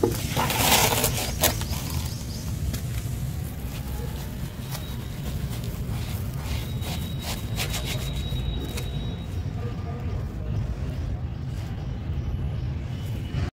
Bye.